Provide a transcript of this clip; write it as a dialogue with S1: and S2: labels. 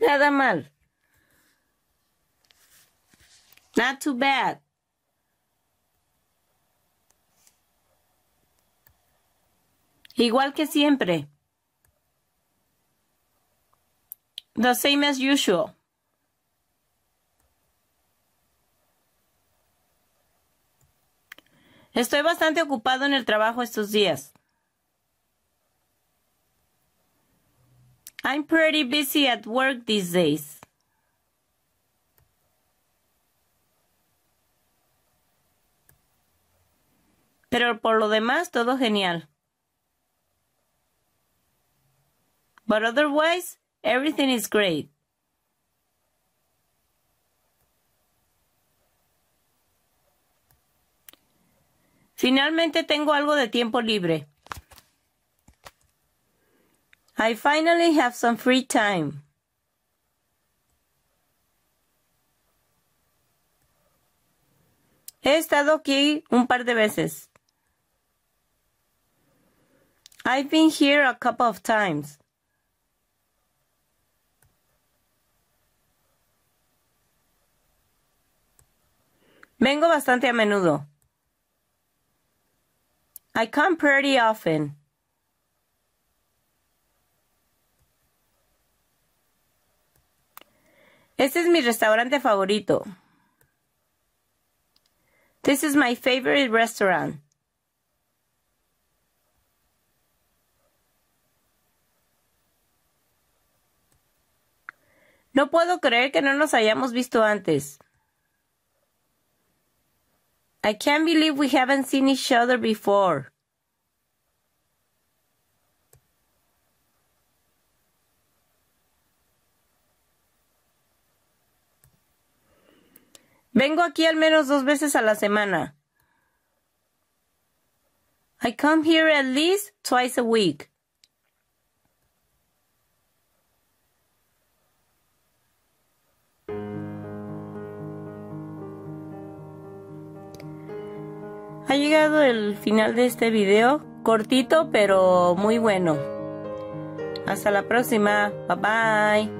S1: Nada mal. Not too bad. Igual que siempre. The same as usual. Estoy bastante ocupado en el trabajo estos días. I'm pretty busy at work these days. Pero por lo demás, todo genial. But otherwise, everything is great. Finalmente tengo algo de tiempo libre. I finally have some free time. He estado aquí un par de veces. I've been here a couple of times. Vengo bastante a menudo. I come pretty often. Este es mi restaurante favorito. This is my favorite restaurant. No puedo creer que no nos hayamos visto antes. I can't believe we haven't seen each other before. Vengo aquí al menos dos veces a la semana. I come here at least twice a week. Ha llegado el final de este video, cortito pero muy bueno. Hasta la próxima, bye bye.